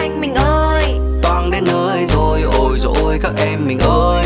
anh mình ơi. Toang đến nơi rồi ôi rồi các em mình ơi.